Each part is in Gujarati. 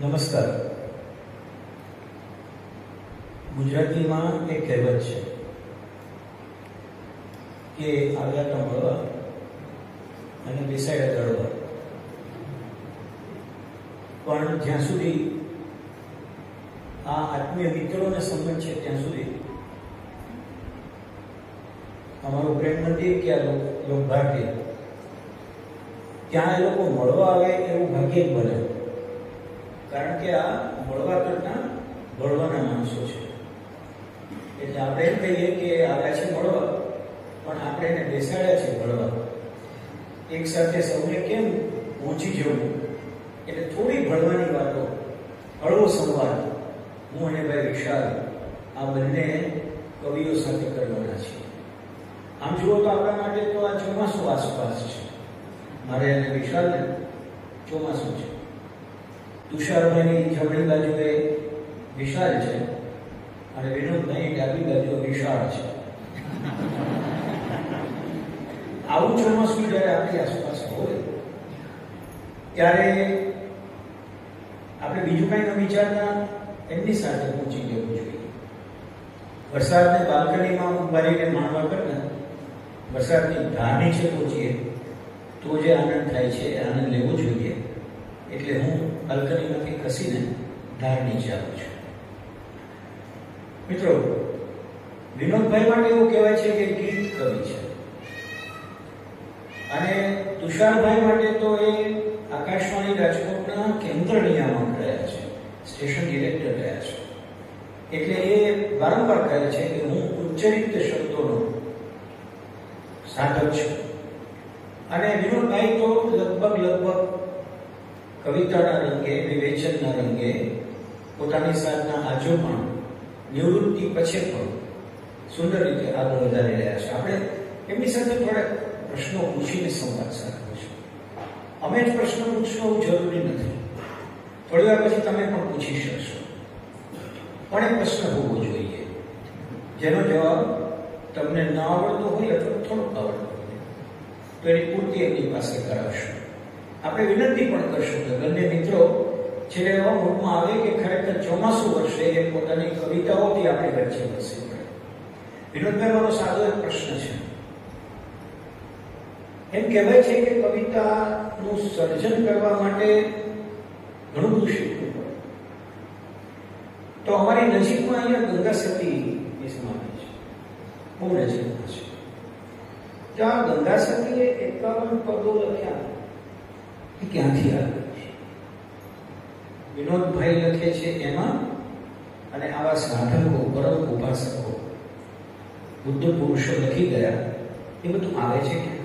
નમસ્કાર. ગુજરાતીમાં એક કહેવત છે કે આવ્યા તો મળવા અને બેસાડ્યા તળવા પણ જ્યાં સુધી આ આત્મીય મિત્રોને સંબંધ છે, ત્યાં સુધી અમારું પ્રેમ નથી કે આ લોક ભારતીય ભારતી ત્યાં એ લોકો મળવા આવે એવું ભાગ્યે જ બને કારણ કે આ મળવા કરતા ભળવાના માણસો છે. એટલે આપણે એમ કહીએ કે આવ્યા છે મળવા પણ આપણે એને બેસાડ્યા છે ભળવા. એક સાથે સૌને કેમ પહોંચી જવું? એટલે થોડી ભળવાની વાતો, હળવો સંવાદ, હું અને ભાઈ વિશાલ આ બંને કવિઓ સાથે કરવાના છીએ. આમ જુઓ તો આપણા માટે તો આ ચોમાસું આસપાસ છે. મારે અને વિશાલને ચોમાસું છે. તુષારભાઈની જમણી બાજુએ વિશાળ છે અને વિનોદભાઈ ડાબી બાજુ વિશાળ છે. આવું ચોમાસું જ્યારે આપણી આસપાસ હોય, ત્યારે આપણે બીજું કંઈ ન વિચારતા, એમની સાથે પહોંચી જવું જોઈએ. વરસાદને બાલ્કનીમાં ઉભારીને માણવા કરતા, વરસાદની ધાર નીચે પહોંચીએ, તો જે આનંદ થાય છે આનંદ લેવો જોઈએ. એટલે હું બાલ્કનીમાંથી ખસીને ધાર નીચે આવું છું. મિત્રો, વિનોદભાઈ માટે એવું કહેવાય છે કે ગીત કવિ છે. અને તુષારભાઈ માટે તો એ આકાશવાણી રાજકોટના કેન્દ્ર નિયામક રહ્યા છે, સ્ટેશન ડિરેક્ટર રહ્યા છે. એટલે એ વારંવાર કહે છે કે હું ઉચ્ચરિત શબ્દોનો સાધક છું. અને વિનોદભાઈ તો લગભગ લગભગ કવિતાના રંગે, વિવેચનના રંગે, પોતાની સાથના આજો પણ, નિવૃત્તિ પછી પણ સુંદર રીતે આગળ વધારી રહ્યા છે. આપણે એમની સાથે થોડાક પ્રશ્નો પૂછીને સંવાદ સાધવો છે. અમે જ પ્રશ્ન પૂછશો એવું જરૂરી નથી. થોડી વાર પછી તમે પણ પૂછી શકશો. પણ એ પ્રશ્ન હોવો જોઈએ. જેનો જવાબ તમને ન આવડતો હોય અથવા થોડોક આવડતો હોય. તો એની પૂર્તિ એમની પાસે કરાવશો. આપણે વિનંતી પણ કરશું કે બંને મિત્રો છેલ્લે એવા મૂડમાં આવે કે ખરેખર ચોમાસું વર્ષે એ પોતાની કવિતાઓથી આપણી વચ્ચે વસે વિનોદભાઈ મારો સાદો એક પ્રશ્ન છે. એમ કહેવાય છે કે કવિતાનું સર્જન કરવા માટે ઘણું બધું શીખવું પડે. તો અમારી નજીકમાં અહીંયા ગંગા સતી સમાધિ છે. બહુ નજીકમાં છે. ત્યાં ગંગા સતીએ એકાવન પદો લખ્યા. ક્યાંથી આવે? છે વિનોદભાઈ લખે છે એમાં, અને આવા સાધકો, પરમ ઉપાસકો બુદ્ધ પુરુષો લખી ગયા. એ બધું આવે છે ક્યાં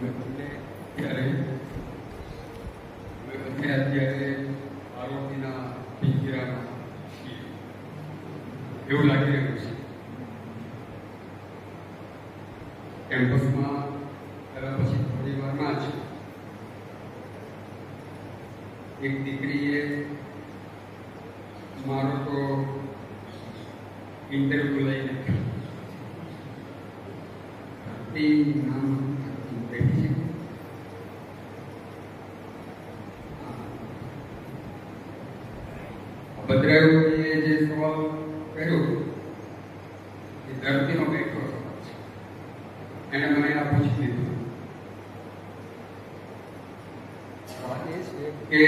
અમે બંને ત્યારે અમે બંને અત્યારે આરોપીના પિંજરામાં છીએ એવું લાગી રહ્યું છે કેમ્પસમાં આવ્યા પછી થોડી વારમાં જ એક દીકરીએ મારો તો ઇન્ટરવ્યુ લઈ નાખ્યો તે નામ બેઠી છે ભદ્રાયુએ જે સવાલ કર્યો એ ધરતીનો બેઠો સવાલ છે એણે મને આ પૂછી લીધું વાત એ છે કે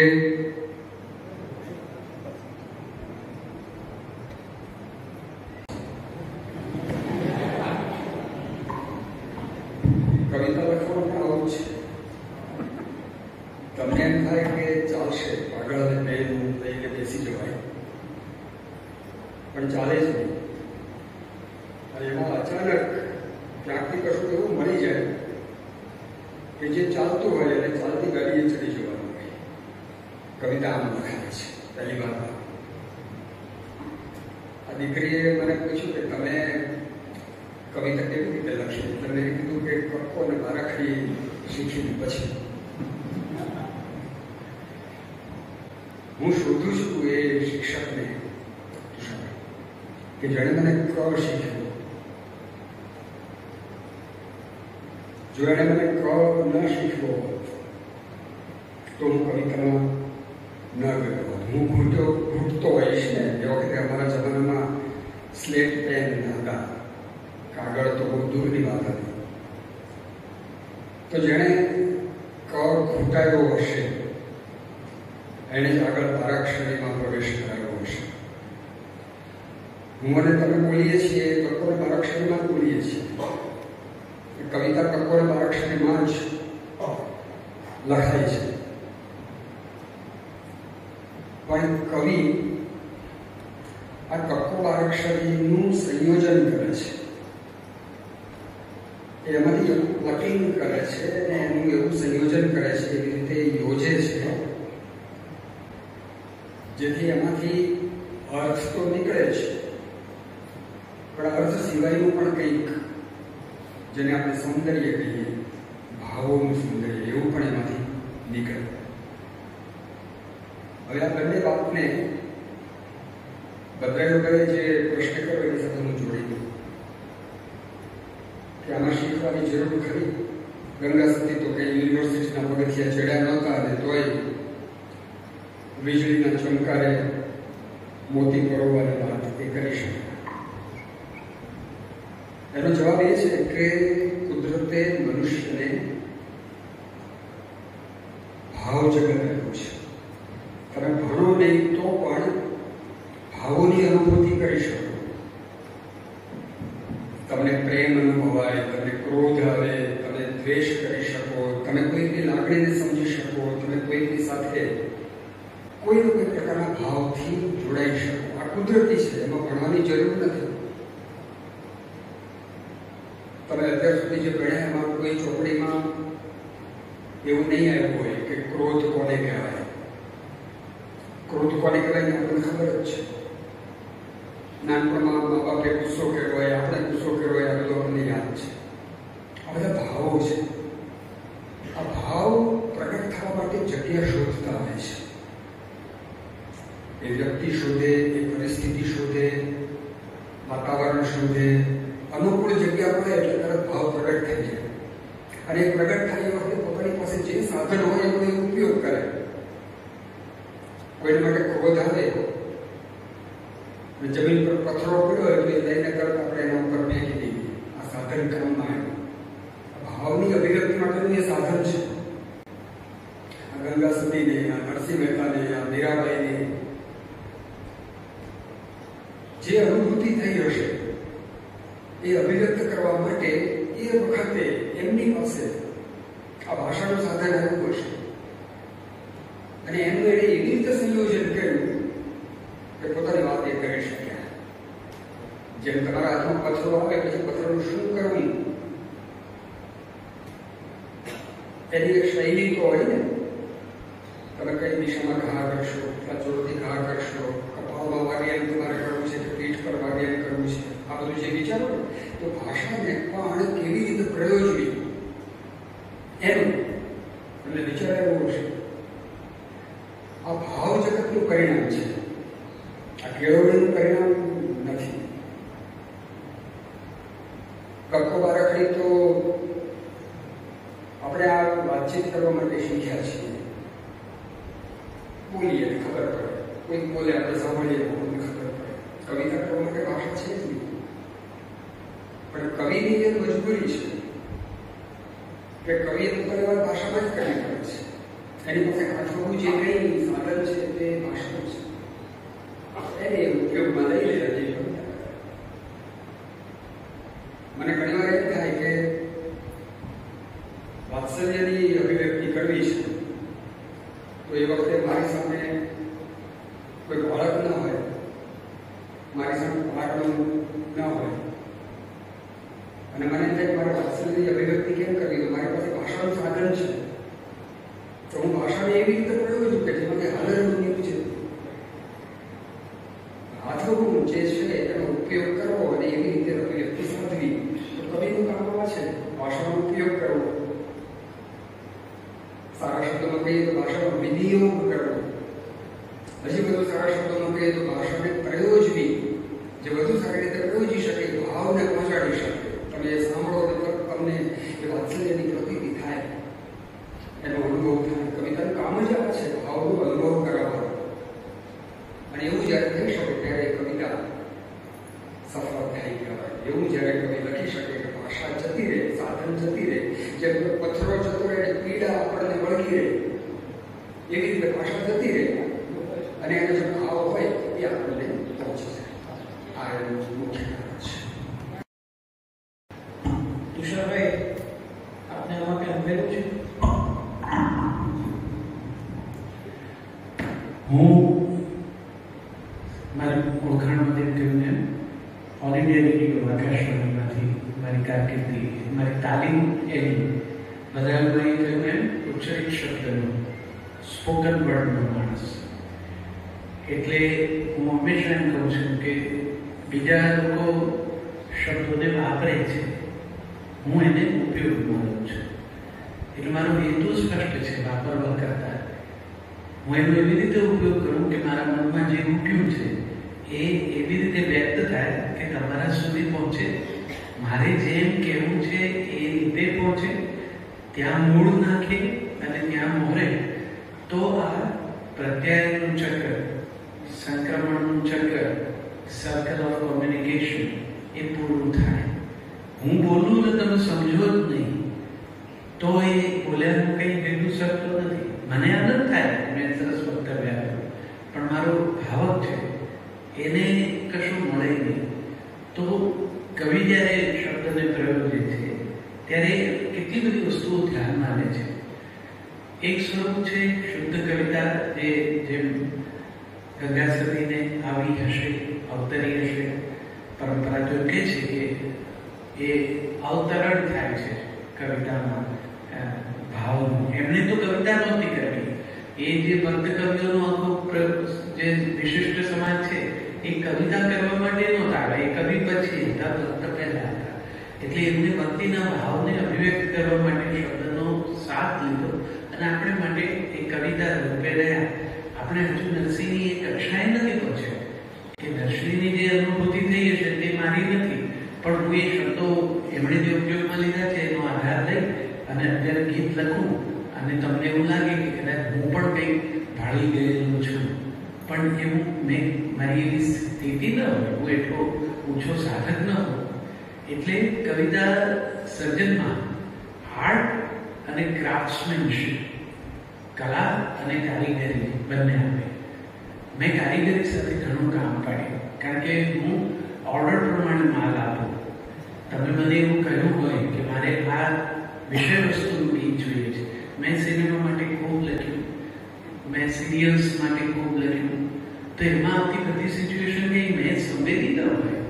પણ આવું છે. તમને એમ થાય કે ચાલશે, આગળ અને પહેલું લઈને બેસી જવાય. પણ ચાલે જ નહીં. અને એમાં અચાનક ક્યાંકથી કશું એવું મળી જાય કે જે ચાલતું હોય અને ચાલતી ગાડીએ ચડી જવાનું હોય. કવિતા આમ લખાય છે, પહેલી વાર આ દીકરીએ મને પૂછ્યું કે તમે કવિતા કેવી રીતે લખી એટલે મેં કીધું કે કક્કો અને બારાખડી શીખીને પછી હું શોધું છું એ શિક્ષકને કે જેણે મને ક શીખ્યો જો એણે મને ક ન શીખ્યો તો હું કવિતામાં ન ગયો હોત. હું ઘૂંટો ઘૂંટતો હોઈશ ને એ વખતે અમારા જમાનામાં સ્લેટ પેન હતા કાગળ તો બહુ દૂરની વાત હતી. તો જેણે કર ખૂટાયો હશે એણે જ આગળ બારાક્ષરીમાં પ્રવેશ કરાયો હશે. હું અને તમે બોલીએ છીએ કકોર બારાક્ષરીમાં જ બોલીએ છીએ. કવિતા કકોર બારાક્ષરીમાં જ લખાય છે પણ કવિ આ કક્કો બારાક્ષરીનું સંયોજન કરે છે એમાંથી એવું પ્લકિંગ કરે છે અને એનું એવું સંયોજન કરે છે, એવી રીતે યોજે છે. જેથી એમાંથી અર્થ તો નીકળે છે પણ અર્થ સિવાયનું પણ કંઈક, જેને આપણે સૌંદર્ય કહીએ, ભાવોનું સૌંદર્ય, એવું પણ એમાંથી નીકળે. હવે આ બંને વાતને બધાએ જે પ્રશ્ન કર્યો એની સાથે હું જોડી દઉં. શીખવાની જરૂર ખરી. ગંગા સતી તો કઈ યુનિવર્સિટીના પગથિયા ચડ્યા નહોતા અને તોય વીજળીના ચમકારે મોતી પરોવાની વાત એ કરી શકે એનો જવાબ એ છે કે કુદરતે મનુષ્યને ભાવ જગત આપ્યું છે. તમે ભણો નહીં તો પણ ભાવોની અનુભૂતિ કરી શકો. તમને પ્રેમ અનુભવાય, તમને ક્રોધ આવે, તમે દ્વેષ કરી શકો, તમે કોઈની લાગણીને સમજી શકો, તમે કોઈની સાથે કોઈ કોઈ પ્રકારના ભાવથી જોડાઈ શકો. આ કુદરતી છે, એમાં ભણવાની જરૂર નથી. તમે અત્યાર સુધી જે ભણ્યા, એમાં કોઈ ચોપડીમાં એવું નહીં આવ્યું હોય કે ક્રોધ કોને કહેવાય? ક્રોધ કોને કહેવાય? આપણને ખબર જ છે. નાનપણમાં મા બાપે ગુસ્સો કર્યો હોય આપણે ગુસ્સો કર્યો હોય આ બધું આપણને યાદ છે આ બધા ભાવો છે આ ભાવ પ્રગટ થવા માટે જગ્યા શોધતા હોય છે એ વ્યક્તિ શોધે એ પરિસ્થિતિ શોધે વાતાવરણ શોધે અનુકૂળ જગ્યા પડે એટલે તરત ભાવ પ્રગટ થઈ જાય અને એ પ્રગટ થાય એ વખતે પોતાની પાસે જે સાધન હોય એનો એ ઉપયોગ કરે કોઈને માટે ક્રોધ આવે જમીન પર પથ્થરો પડ્યો હોય તો એ લઈને તરત આપણે એના ઉપર ફેંકી દઈએ આ સાધન કામમાં આવ્યું ભાવની અભિવ્યક્તિ માટેનું એ સાધન છે આ ગંગા સતીને આ નરસિંહ મહેતાને આ મીરાબાઈને જે અનુભૂતિ થઈ હશે, એ અભિવ્યક્ત કરવા માટે એ વખતે એમની પાસે આ ભાષાનું સાધન આવ્યું હશે અને એનું એણે એવી રીતે સંયોજન કર્યું કે પોતાની વાત એ કરી શક્યા તમારા હાથમાં પથ્થરો આવે પછી પથ્થરનું શું કરવું એની એક શૈલી તો હોય ને તમે કઈ દિશામાં ઘા કરશો જોરથી ઘા કરશો કપાળમાં વાગ્યાનું તમારે કરવું છે કે પીઠ પર વાગ્યાનું કરવું છે આ બધું જે વિચારો તો ભાષાને કેવી રીતે પ્રયોજવી એનું એટલે વિચાર એવો હશે આ ભાવ જગતનું પરિણામ છે આ કેળવણીનું પરિણામ નથી કક્કો બારાખડી તો આપણે આ વાતચીત કરવા માટે શીખ્યા છીએ બોલીએ એટલે ખબર પડે. કોઈ બોલે, આપણે સાંભળીએ આપણને ખબર પડે. કવિતા કરવા માટે ભાષા છે જ નહીં પણ કવિની એક મજબૂરી છે, કે કવિએ તો પરિવાર ભાષામાં જ કરવી પડે છે. એની પાસે કાઠું જે કંઈ સાધન છે તે ભાષા છે. એને ઉપયોગમાં લઈ લે હજી મને ઘણી વાર એમ થાય કે વાત્સલ્યની અભિવ્યક્તિ કરવી છે તો એ વખતે મારી સામે કોઈ બાળક ન હોય મારી સામે બાળકનું ન હોય અને મને એમ થાય કે મારે વાત્સલ્યની અભિવ્યક્તિ કેમ કરવી તો મારી પાસે ભાષાનું સાધન છે તો હું ભાષાને એવી રીતે પ્રયોગ છું કે જેમાં કંઈ હાલરનું એવું છે હાથોડું જે છે એનો ઉપયોગ કરવો અને એવી રીતે અભિવ્યક્તિ સાધવી તો કવિનું કામ આ છે ભાષાનો ઉપયોગ કરવો સારા શબ્દોમાં કહીએ તો ભાષાનો વિનિયોગ કરવો હજી બધું સારા શબ્દોમાં કહીએ તો ભાષાને પ્રયોજવી જે વધુ સારી રીતે પ્રયોજી શકે ભાવને પહોંચાડી શકે તમે એ સાંભળો તો તરત તમને એ વાત્સલ્યની પ્રતીતિ થાય એનો અનુભવ થાય કવિતાનું કામ જ આ છે ભાવનો અનુભવ કરાવવાનો અને એવું જ્યારે થઈ શકે ત્યારે એ કવિતા સફળ થઈ કહેવાય એવું જ્યારે કવિ લખી શકે કે ભાષા જતી રહે સાધન જતી રહે જે પથ્થરો જતો રહે એટલે પીડા આપણને વળગી રહે એવી રીતે ભાષા જતી રહે અને એનો જે ભાવ હોય એ આપણને પહોંચી મારી કારકિર્દી, મારી તાલીમ એની કહ્યું એમ, ઉચ્ચરિત શબ્દનો સ્પોકન વર્ડનો માણસ. એટલે હું હંમેશા એમ કહું છું કે બીજા લોકો શબ્દોને વાપરે છે. હું એને ઉપયોગમાં લઉં છું. એટલે મારો હેતુ સ્પષ્ટ છે, વાપરવા કરતા. હું એનો એવી રીતે ઉપયોગ કરું કે મારા મનમાં જે ઉઠ્યું છે, એ એવી રીતે વ્યક્ત થાય કે તમારા સુધી પહોંચે. મારે જેમ કહેવું છે, એ રીતે પહોંચે. ત્યાં મૂળ નાખે અને ત્યાં મોરે. તો આ પ્રત્યાયનનું ચક્ર, સંક્રમણનું ચક્ર સર્કલ ઓફ કોમ્યુનિકેશન એ પૂરું થાય. હું બોલું ને તમે સમજો જ નહીં. તો એ બોલ્યાનું કંઈ ભેગું શકતો નથી. મને આનંદ થાય, મેં સરસ વક્તવ્ય આપ્યું. પણ મારો ભાવક છે, એને કશું મળે નહીં. તો કવિ જ્યારે શબ્દને પ્રયોગે છે, ત્યારે કેટલી બધી વસ્તુઓ ધ્યાનમાં આવે છે. એક સ્વરૂપ છે, શુદ્ધ કવિતા જે જેમ ગંગા સતીને આવી હશે. અવતરી હશે પરંપરા તો કહે છે કે એ અવતરણ થાય છે કવિતામાં ભાવનું. એમને તો કવિતા નહોતી કરવી. એ જે ભક્ત કવિઓનો આખો જે વિશિષ્ટ સમાજ છે, એ કવિતા કરવા માટે નહોતા એ કવિ પછી હતા, ભક્ત પહેલા હતા. એટલે એમને ભક્તિના ભાવને અભિવ્યક્ત કરવા માટે શબ્દનો સાથ લીધો અને આપણે માટે એ કવિતા રૂપે રહ્યા. આપણે હજુ નરસિંહની એ કક્ષાએ નથી દર્શનીની જે અનુભૂતિ થઈ હશે તે મારી નથી, પણ હું એ શબ્દો એમણે જે ઉપયોગમાં લીધા છે એનો આધાર લઈ અને અત્યારે ગીત લખું અને તમને એવું લાગે કે કદાચ હું પણ કંઈક ભાળી ગયેલો છું. પણ એવું મેં મારી એવી સ્થિતિ ન હોય, હું એટલો ઓછો સાધક ન હોય એટલે કવિતા સર્જનમાં આર્ટ અને ક્રાફ્ટમેનશીપ કલા અને કારીગરી બંને આવે. મેં કારીગરી સાથે ઘણું કામ પાડ્યું. કારણ કે હું ઓર્ડર પ્રમાણે માલ આપું. તમે મને એવું કહ્યું હોય કે મારે આ વિષય વસ્તુનું ગીત જોઈએ છે. મેં સિનેમા માટે ખૂબ લખ્યું. મેં સિરિયલ્સ માટે ખૂબ લખ્યું. તો એમાં આવતી બધી સિચ્યુએશન કંઈ મેં સંવેદી ન હોય.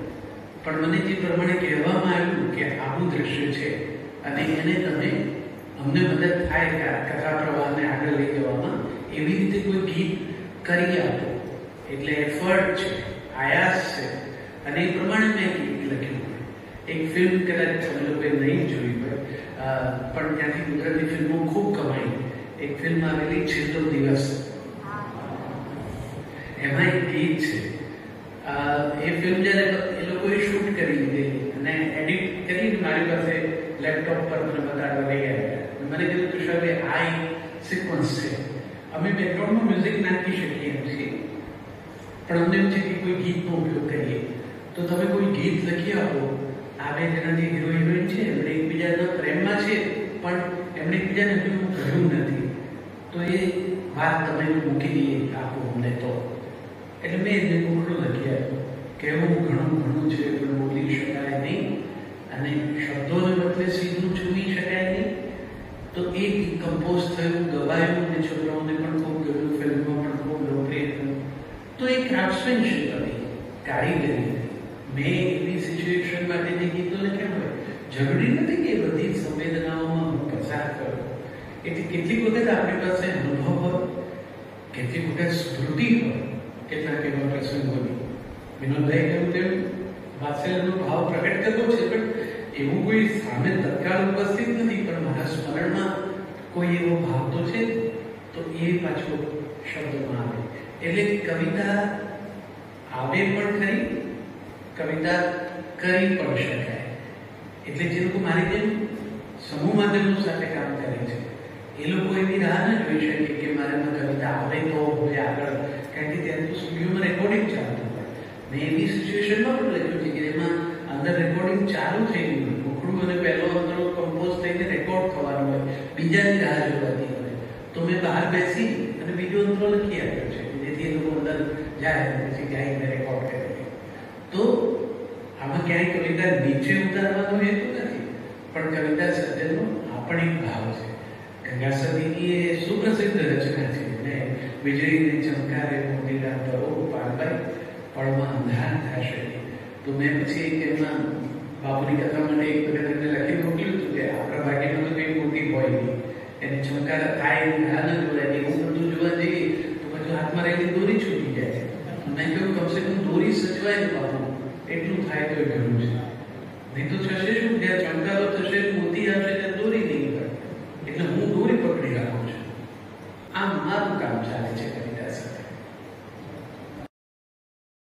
પણ મને જે પ્રમાણે કહેવામાં આવ્યું કે આવું દ્રશ્ય છે, અને એને તમે અમને મદદ થાય કે આ કથા પ્રવાહને આગળ લઈ જવામાં એવી રીતે કોઈ ગીત કરી આપો. એટલે એફર્ટ છે. આયાસ છે. અને એ પ્રમાણે મેં ગીત લખ્યું એક ફિલ્મ કદાચ તમે લોકોએ નહીં જોઈ હોય. પણ ત્યાંથી ગુજરાતી ફિલ્મો ખૂબ કમાઈ. એક ફિલ્મ આવેલી છેલ્લો દિવસ. એમાં એક ગીત છે. એ ફિલ્મ જ્યારે એ લોકોએ શૂટ કરી લીધેલી અને એડિટ કરીને મારી પાસે લેપટોપ પર મને બતાડવા લઈ આવ્યા મને કીધું તુષારભાઈ, આ એક સિક્વન્સ છે. અમે બેકગ્રાઉન્ડમાં મ્યુઝિક નાખી શકીએ એમ છીએ. પણ અમને એમ છે કે કોઈ ગીતનો ઉપયોગ કરીએ. તો તમે કોઈ ગીત લખી આપો. આ બે જેના જે હીરો હિરોઈન છે, એમણે એકબીજાના પ્રેમમાં છે, પણ એમણે એકબીજાને હજુ કહ્યું નથી. તો એ વાત તમે મૂકી દઈએ આપો અમને તો. એટલે મેં એને ટુકડો લખી આપ્યો. કહેવું ઘણું ઘણું છે પણ બોલી શકાય નહીં. અને શબ્દોને બદલે સીધું છૂવી શકાય નહીં. તો એ કમ્પોઝ થયું, ગવાયું, અને છોકરાઓને પણ ખૂબ ગયું ફિલ્મમાં પણ ખૂબ લોકપ્રિય થયું તો એ ક્રાફ્ટ્સમેનશીપ હતી કારીગરી હતી મેં એવી સિચ્યુએશન માટે જે ગીતો લખ્યા હોય જરૂરી નથી કે એ બધી સંવેદનાઓમાં હું પસાર કરું એટલે કેટલીક વખત આપણી પાસે અનુભવ હોય કેટલીક વખત સ્મૃતિ હોય કેટલાક એવા પ્રસંગોની વિનોદભાઈ કહ્યું તેમ વાત્સલ્યનો ભાવ પ્રગટ કરવો છે પણ એવું કોઈ સામે તત્કાળ ઉપસ્થિત નથી પણ મારા સ્મરણમાં કોઈ એવો ભાવ તો છે તો એ પાછો શબ્દમાં આવે એટલે કવિતા આવે પણ ખરી, કવિતા કરી પણ શકાય. એટલે જે લોકો મારી જેમ સમૂહ માધ્યમો સાથે કામ કરે છે, એ લોકો એવી રાહ ન જોઈ શકે કે મારામાં કવિતા આવે તો હોય આગળ, કારણ કે ત્યારે તો સ્ટુડિયોમાં રેકોર્ડિંગ ચાલતું હોય. મેં એવી સિચ્યુએશનમાં પણ લખ્યું છે કે એમાં અંદર રેકોર્ડિંગ ચાલુ થઈ ગયું મુખડું અને પહેલો અંતરો કમ્પોઝ થઈને રેકોર્ડ થવાનું હોય, બીજાની રાહ જોવાતી હોય. તો મેં બહાર બેસી અને બીજો અંતરો લખી આપ્યો. છે જેથી એ લોકો અંદર જાય અને પછી ગાઈને રેકોર્ડ કરે તો આમાં ક્યાંય કવિતા નીચે ઉતારવાનો હેતુ નથી પણ કવિતા સર્જનનો આ પણ એક ભાવ છે ગંગા સદીની એ સુપ્રસિદ્ધ રચના છે ને વીજળીને ચમકારે મોતીના તરો પાલભાઈ પળમાં અંધાર થશે તો મેં પછી એક એમાં બાપુની કથા માટે એક વખત એમને લખી મોકલ્યું હતું કે આપણા ભાગ્યમાં તો કંઈ મોતી હોય નહીં એને ચમકાર થાય એની રાહ ન જોવાય એવું બધું જોવા જઈએ તો હાથમાં રહેલી દોરી છૂટી જાય છે. મેં કહ્યું, કમસે કમ દોરી સચવાય બાપુ, એટલું થાય તો ઘણું છે. નહીં તો થશે શું? કે ચમકારો થશે, મોતી આવશે ને દોરી નહીં એટલે હું દોરી પકડી રાખું છું. આ મારું કામ ચાલે છે.